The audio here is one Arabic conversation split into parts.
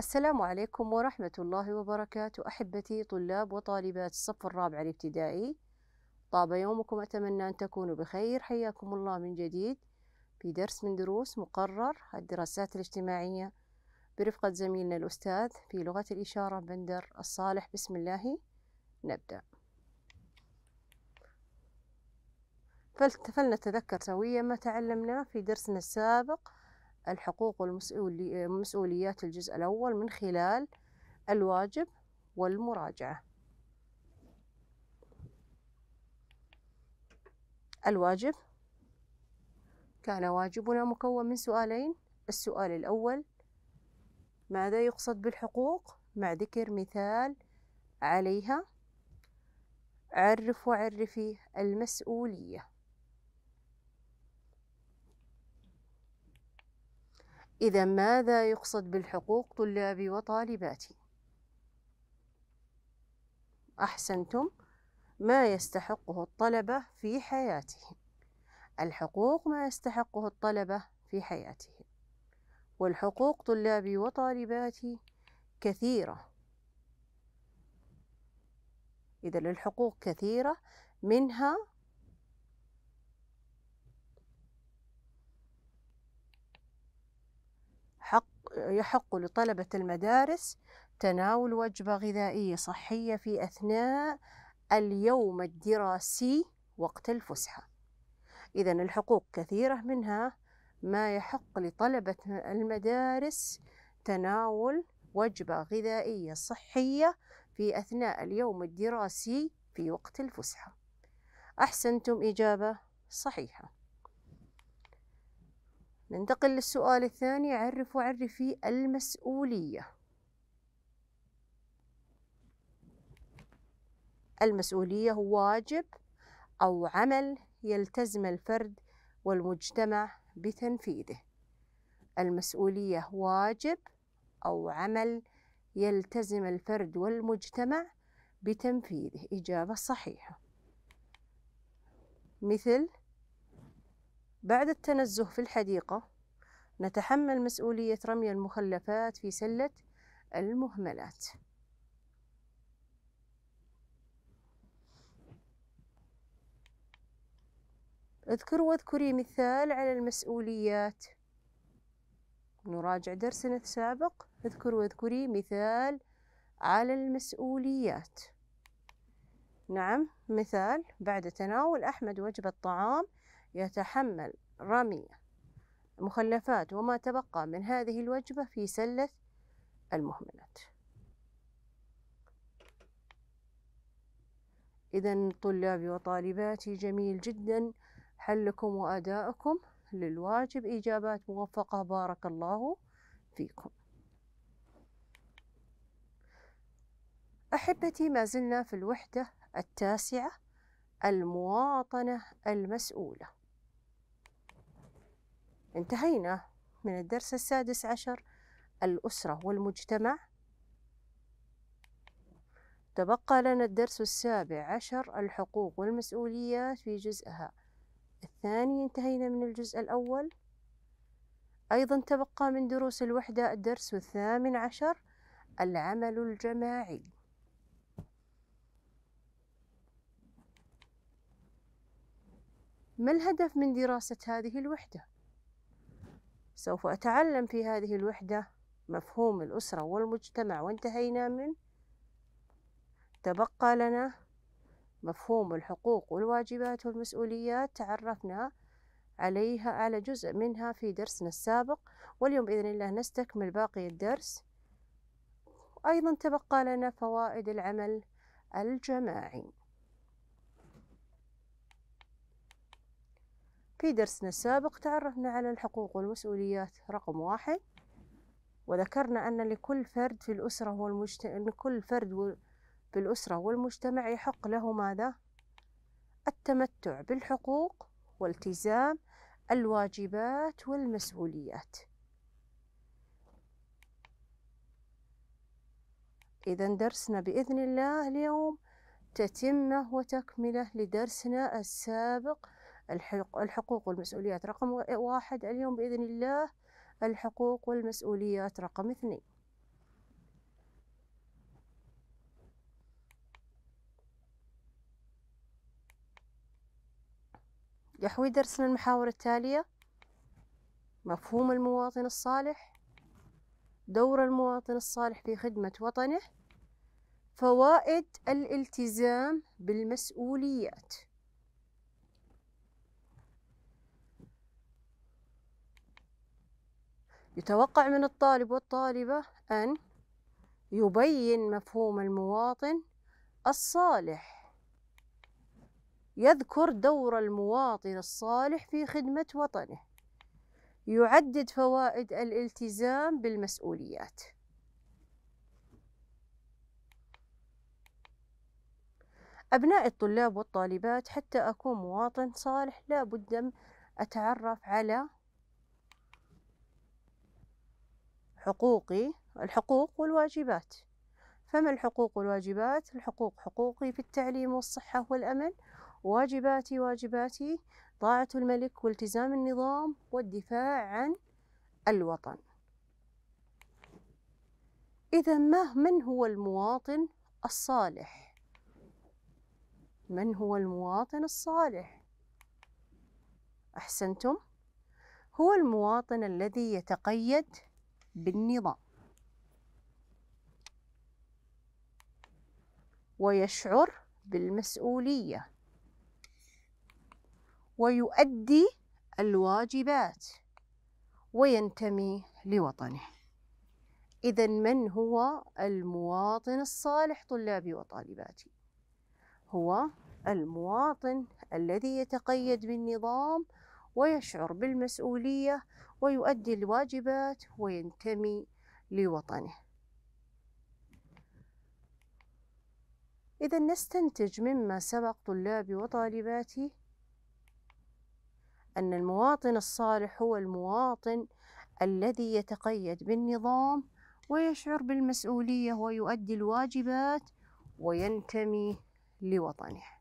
السلام عليكم ورحمة الله وبركاته. أحبتي طلاب وطالبات الصف الرابع الابتدائي طاب يومكم. أتمنى أن تكونوا بخير. حياكم الله من جديد في درس من دروس مقرر الدراسات الاجتماعية. برفقة زميلنا الأستاذ في لغة الإشارة بندر الصالح. بسم الله. نبدأ. فلنتذكر سويا ما تعلمناه في درسنا السابق. الحقوق والمسؤوليات الجزء الأول من خلال الواجب والمراجعة. الواجب كان واجبنا مكون من سؤالين. السؤال الأول ماذا يقصد بالحقوق؟ مع ذكر مثال عليها. عرف وعرفي المسؤولية. إذا ماذا يقصد بالحقوق طلابي وطالباتي؟ أحسنتم ما يستحقه الطلبة في حياتهم الحقوق ما يستحقه الطلبة في حياتهم والحقوق طلابي وطالباتي كثيرة. إذا الحقوق كثيرة منها يحق لطلبة المدارس تناول وجبة غذائية صحية في أثناء اليوم الدراسي وقت الفسحة. إذا الحقوق كثيرة منها ما يحق لطلبة المدارس تناول وجبة غذائية صحية في أثناء اليوم الدراسي في وقت الفسحة. أحسنتم إجابة صحيحة. ننتقل للسؤال الثاني. عرف وعرفي المسؤولية. المسؤولية هو واجب أو عمل يلتزم الفرد والمجتمع بتنفيذه. المسؤولية واجب أو عمل يلتزم الفرد والمجتمع بتنفيذه. إجابة صحيحة. مثل بعد التنزه في الحديقة نتحمل مسؤولية رمي المخلفات في سلة المهملات. اذكر واذكري مثال على المسؤوليات. نراجع درسنا السابق. اذكر واذكري مثال على المسؤوليات. نعم مثال. بعد تناول أحمد وجبة طعام يتحمل رمي مخلفات وما تبقى من هذه الوجبة في سلة المهملات. إذا طلابي وطالباتي جميل جدا. حلكم وأداءكم للواجب. إجابات موفقة. بارك الله فيكم. أحبتي ما زلنا في الوحدة التاسعة المواطنة المسؤولة. انتهينا من الدرس السادس عشر الأسرة والمجتمع. تبقى لنا الدرس السابع عشر الحقوق والمسؤوليات في جزءها الثاني انتهينا من الجزء الأول. أيضا تبقى من دروس الوحدة الدرس الثامن عشر العمل الجماعي. ما الهدف من دراسة هذه الوحدة؟ سوف أتعلم في هذه الوحدة مفهوم الأسرة والمجتمع وانتهينا من تبقى لنا مفهوم الحقوق والواجبات والمسؤوليات تعرفنا عليها على جزء منها في درسنا السابق واليوم بإذن الله نستكمل باقي الدرس. أيضا تبقى لنا فوائد العمل الجماعي. في درسنا السابق تعرفنا على الحقوق والمسؤوليات رقم واحد وذكرنا أن لكل فرد في الأسرة والمجتمع لكل فرد في الأسرة والمجتمع يحق له ماذا؟ التمتع بالحقوق والتزام الواجبات والمسؤوليات إذا درسنا بإذن الله اليوم تتمة وتكملة لدرسنا السابق الحقوق والمسؤوليات. رقم واحد اليوم بإذن الله الحقوق والمسؤوليات رقم اثنين. يحوي درسنا المحاور التالية. مفهوم المواطن الصالح. دور المواطن الصالح في خدمة وطنه. فوائد الالتزام بالمسؤوليات. يتوقع من الطالب والطالبة أن يبين مفهوم المواطن الصالح. يذكر دور المواطن الصالح في خدمة وطنه. يعدد فوائد الالتزام بالمسؤوليات. أبناء الطلاب والطالبات حتى أكون مواطن صالح لا بد أتعرف على حقوقي الحقوق والواجبات فما الحقوق والواجبات؟ الحقوق حقوقي في التعليم والصحة والأمن واجباتي واجباتي طاعة الملك والتزام النظام والدفاع عن الوطن إذا ما من هو المواطن الصالح؟ من هو المواطن الصالح؟ أحسنتم؟ هو المواطن الذي يتقيد بالنظام ويشعر بالمسؤولية. ويؤدي الواجبات. وينتمي لوطنه. إذا من هو المواطن الصالح طلابي وطالباتي؟ هو المواطن الذي يتقيد بالنظام ويشعر بالمسؤولية ويؤدي الواجبات وينتمي لوطنه. إذا نستنتج مما سبق طلابي وطالباتي أن المواطن الصالح هو المواطن الذي يتقيد بالنظام ويشعر بالمسؤولية ويؤدي الواجبات وينتمي لوطنه.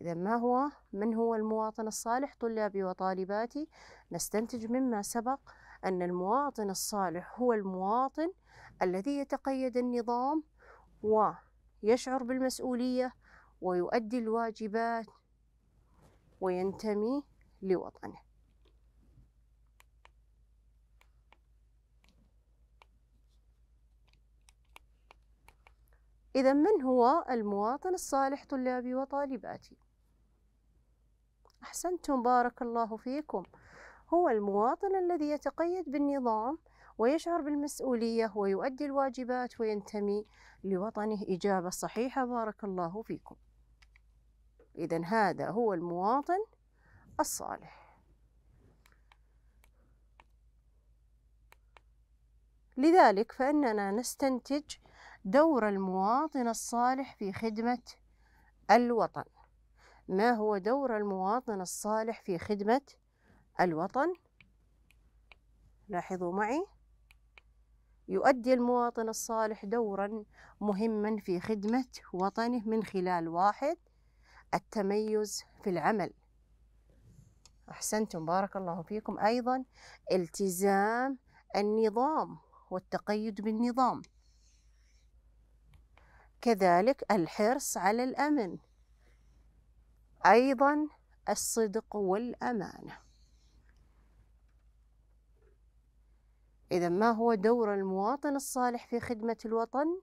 إذا ما هو؟ من هو المواطن الصالح؟ طلابي وطالباتي. نستنتج مما سبق أن المواطن الصالح هو المواطن الذي يتقيد النظام ويشعر بالمسؤولية ويؤدي الواجبات وينتمي لوطنه. إذا من هو المواطن الصالح؟ طلابي وطالباتي؟ أحسنتم بارك الله فيكم. هو المواطن الذي يتقيد بالنظام ويشعر بالمسؤولية ويؤدي الواجبات وينتمي لوطنه. إجابة صحيحة بارك الله فيكم. إذا هذا هو المواطن الصالح. لذلك فإننا نستنتج دور المواطن الصالح في خدمة الوطن. ما هو دور المواطن الصالح في خدمة الوطن؟ لاحظوا معي. يؤدي المواطن الصالح دورا مهما في خدمة وطنه من خلال واحد التميز في العمل. أحسنتم. بارك الله فيكم. أيضا التزام النظام والتقيد بالنظام. كذلك الحرص على الأمن. أيضا الصدق والأمانة إذا ما هو دور المواطن الصالح في خدمة الوطن؟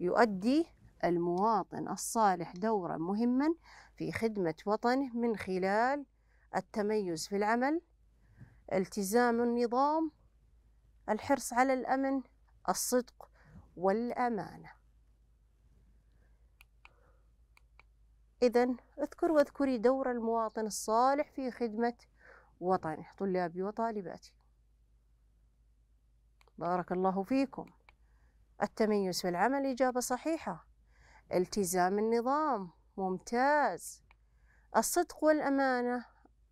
يؤدي المواطن الصالح دورا مهما في خدمة وطنه من خلال التميز في العمل التزام النظام الحرص على الأمن الصدق والأمانة إذا اذكر واذكري دور المواطن الصالح في خدمة وطنه. طلابي وطالباتي. بارك الله فيكم. التميز في العمل إجابة صحيحة. التزام النظام ممتاز. الصدق والأمانة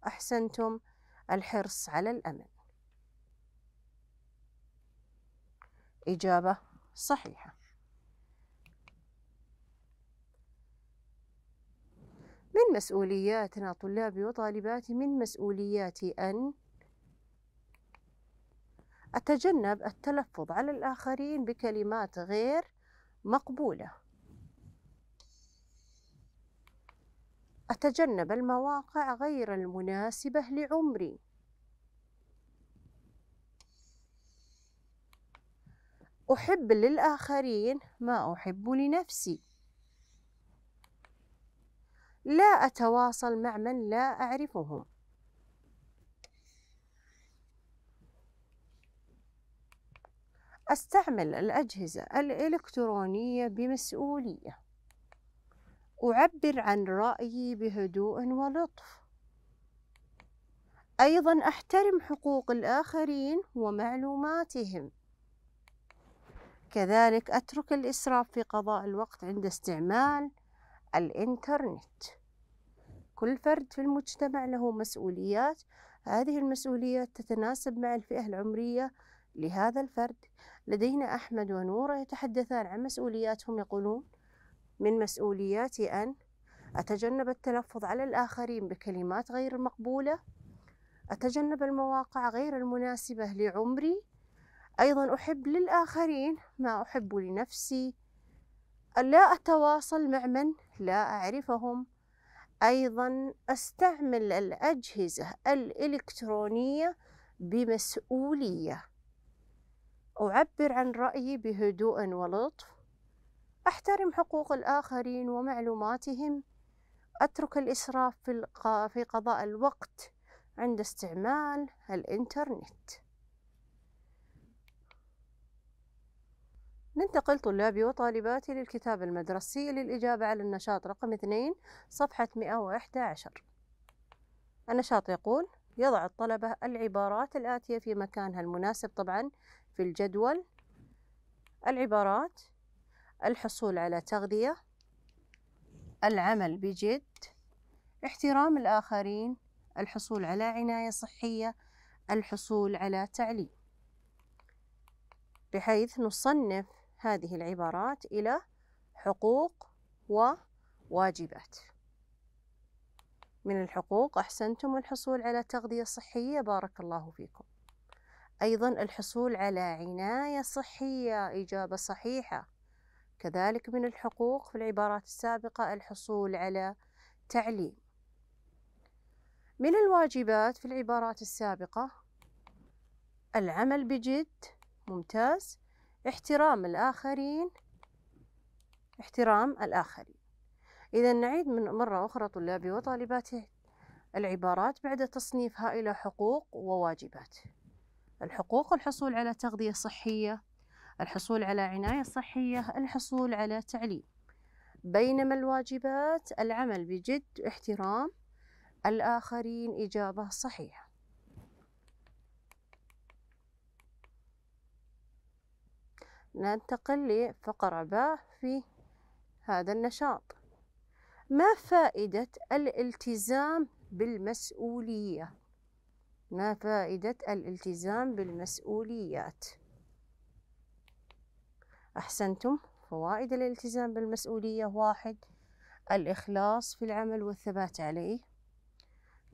أحسنتم. الحرص على الأمن إجابة صحيحة. من مسؤولياتنا طلابي وطالباتي؟ من مسؤولياتي أن أتجنب التلفظ على الآخرين بكلمات غير مقبولة. أتجنب المواقع غير المناسبة لعمري. أحب للآخرين ما أحب لنفسي. لا أتواصل مع من لا أعرفهم. أستعمل الأجهزة الإلكترونية بمسؤولية. أعبر عن رأيي بهدوء ولطف. أيضا أحترم حقوق الآخرين ومعلوماتهم. كذلك أترك الإسراف في قضاء الوقت عند استعمال الإنترنت. كل فرد في المجتمع له مسؤوليات. هذه المسؤوليات تتناسب مع الفئة العمرية لهذا الفرد. لدينا أحمد ونورة يتحدثان عن مسؤولياتهم. يقولون من مسؤولياتي أن أتجنب التلفظ على الآخرين بكلمات غير مقبولة أتجنب المواقع غير المناسبة لعمري أيضا أحب للآخرين ما أحب لنفسي لا أتواصل مع من لا أعرفهم أيضا أستعمل الأجهزة الإلكترونية بمسؤولية. أعبر عن رأيي بهدوء ولطف. أحترم حقوق الآخرين ومعلوماتهم. أترك الإسراف في قضاء الوقت عند استعمال الإنترنت. ننتقل طلابي وطالباتي للكتاب المدرسي للإجابة على النشاط رقم اثنين صفحة 111 النشاط يقول يضع الطلبة العبارات الآتية في مكانها المناسب طبعا في الجدول. العبارات الحصول على تغذية. العمل بجد. احترام الآخرين. الحصول على عناية صحية. الحصول على تعليم. بحيث نصنف هذه العبارات إلى حقوق وواجبات. من الحقوق أحسنتم الحصول على تغذية صحية بارك الله فيكم. أيضا الحصول على عناية صحية إجابة صحيحة. كذلك من الحقوق في العبارات السابقة الحصول على تعليم. من الواجبات في العبارات السابقة العمل بجد ممتاز. احترام الآخرين احترام الآخرين. إذا نعيد من مرة أخرى طلابي وطالباتي العبارات بعد تصنيفها إلى حقوق وواجبات. الحقوق الحصول على تغذية صحية. الحصول على عناية صحية. الحصول على تعليم. بينما الواجبات العمل بجد احترام الآخرين إجابة صحيحة. ننتقل لفقرة ب في هذا النشاط. ما فائدة الالتزام بالمسؤولية؟ ما فائدة الالتزام بالمسؤوليات؟ أحسنتم. فوائد الالتزام بالمسؤولية واحد الإخلاص في العمل والثبات عليه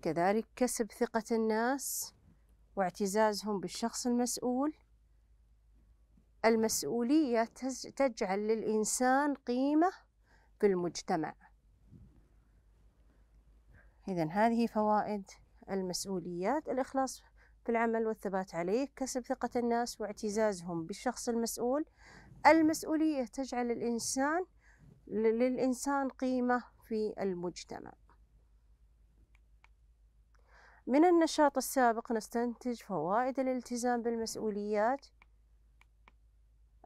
كذلك كسب ثقة الناس واعتزازهم بالشخص المسؤول المسؤولية تجعل للإنسان قيمة في المجتمع. إذا هذه فوائد المسؤوليات. الإخلاص في العمل والثبات عليه كسب ثقة الناس واعتزازهم بالشخص المسؤول. المسؤولية تجعل الإنسان للإنسان قيمة في المجتمع. من النشاط السابق نستنتج فوائد الالتزام بالمسؤوليات.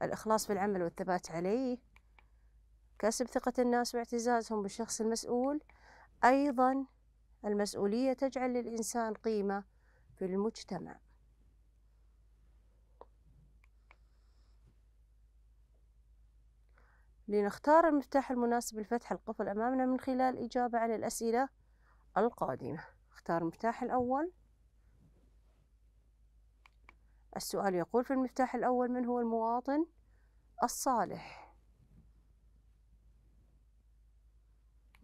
الإخلاص في العمل والثبات عليه. كسب ثقة الناس واعتزازهم بالشخص المسؤول. أيضا المسؤولية تجعل للإنسان قيمة في المجتمع. لنختار المفتاح المناسب لفتح القفل أمامنا من خلال الإجابة على الأسئلة القادمة. اختار المفتاح الأول. السؤال يقول في المفتاح الأول من هو المواطن؟ الصالح.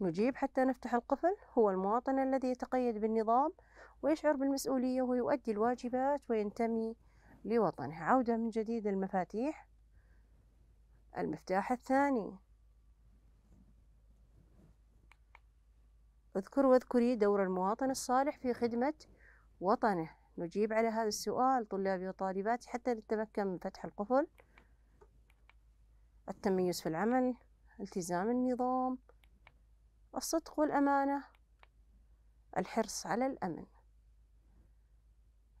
نجيب حتى نفتح القفل. هو المواطن الذي يتقيد بالنظام ويشعر بالمسؤولية ويؤدي الواجبات وينتمي لوطنه. عودة من جديد المفاتيح. المفتاح الثاني. اذكر واذكري دور المواطن الصالح في خدمة وطنه. نجيب على هذا السؤال طلابي وطالباتي حتى نتمكن من فتح القفل. التميز في العمل التزام النظام الصدق والأمانة الحرص على الأمن.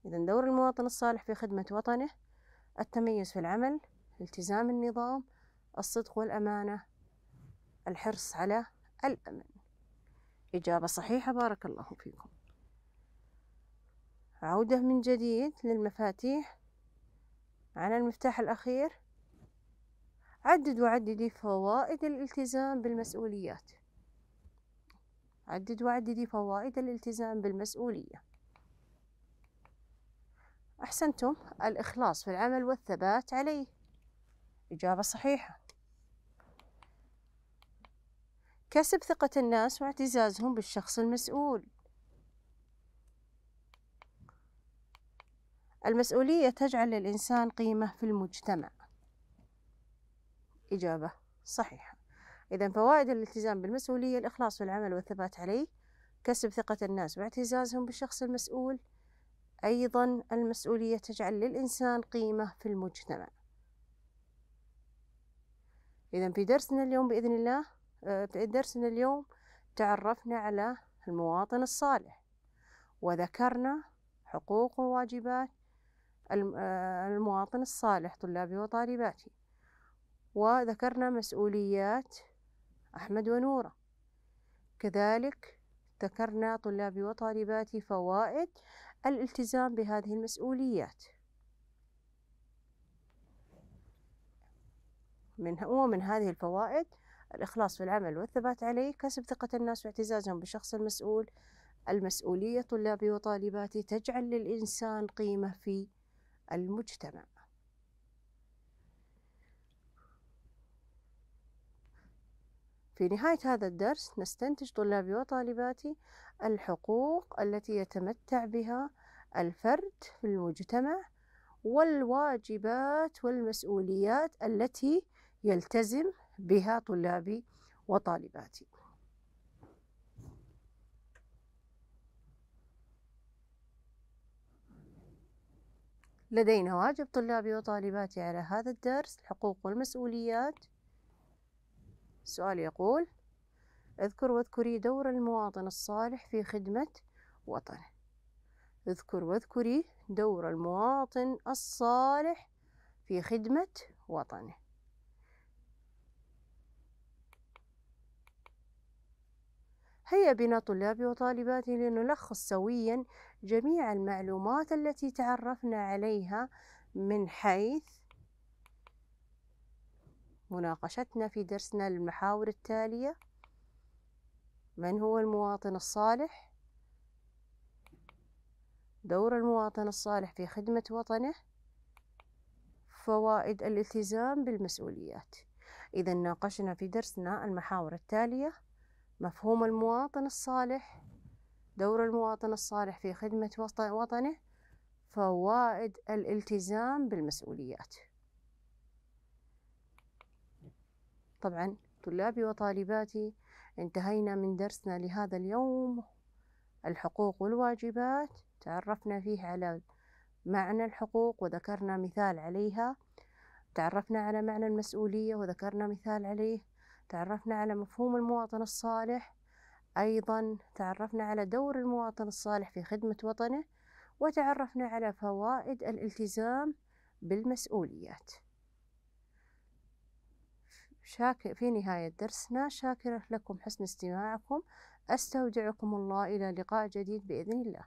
إذا دور المواطن الصالح في خدمة وطنه. التميز في العمل التزام النظام الصدق والأمانة الحرص على الأمن. إجابة صحيحة بارك الله فيكم. عودة من جديد للمفاتيح. على المفتاح الأخير. عدد وعددي فوائد الالتزام بالمسؤوليات. عدد وعددي فوائد الالتزام بالمسؤولية. أحسنتم الإخلاص في العمل والثبات عليه. إجابة صحيحة. كسب ثقة الناس واعتزازهم بالشخص المسؤول. المسؤولية تجعل للإنسان قيمة في المجتمع. إجابة صحيحة. إذا فوائد الالتزام بالمسؤولية الإخلاص في العمل والثبات عليه كسب ثقة الناس واعتزازهم بالشخص المسؤول. أيضا المسؤولية تجعل للإنسان قيمة في المجتمع. إذا في درسنا اليوم بإذن الله آه، في درسنا اليوم تعرفنا على المواطن الصالح. وذكرنا حقوق وواجبات المواطن الصالح طلابي وطالباتي. وذكرنا مسؤوليات أحمد ونورة. كذلك ذكرنا طلابي وطالباتي فوائد الالتزام بهذه المسؤوليات. من ومن هذه الفوائد الإخلاص في العمل والثبات عليه كسب ثقة الناس واعتزازهم بالشخص المسؤول. المسؤولية طلابي وطالباتي تجعل للإنسان قيمة في المجتمع. في نهاية هذا الدرس نستنتج طلابي وطالباتي الحقوق التي يتمتع بها الفرد في المجتمع والواجبات والمسؤوليات التي يلتزم بها طلابي وطالباتي لدينا واجب طلابي وطالباتي على هذا الدرس الحقوق والمسؤوليات. السؤال يقول اذكر واذكري دور المواطن الصالح في خدمة وطنه اذكر واذكري دور المواطن الصالح في خدمة وطنه هيا بنا طلابي وطالباتي لنلخص سويا جميع المعلومات التي تعرفنا عليها من حيث مناقشتنا في درسنا المحاور التالية. من هو المواطن الصالح؟ دور المواطن الصالح في خدمة وطنه. فوائد الالتزام بالمسؤوليات. إذا ناقشنا في درسنا المحاور التالية. مفهوم المواطن الصالح؟ دور المواطن الصالح في خدمة وطنه فوائد الالتزام بالمسؤوليات. طبعا طلابي وطالباتي انتهينا من درسنا لهذا اليوم. الحقوق والواجبات تعرفنا فيه على معنى الحقوق وذكرنا مثال عليها. تعرفنا على معنى المسؤولية وذكرنا مثال عليه. تعرفنا على مفهوم المواطن الصالح. أيضا تعرفنا على دور المواطن الصالح في خدمة وطنه وتعرفنا على فوائد الالتزام بالمسؤوليات. في نهاية درسنا شاكرة لكم حسن استماعكم. أستودعكم الله إلى لقاء جديد بإذن الله.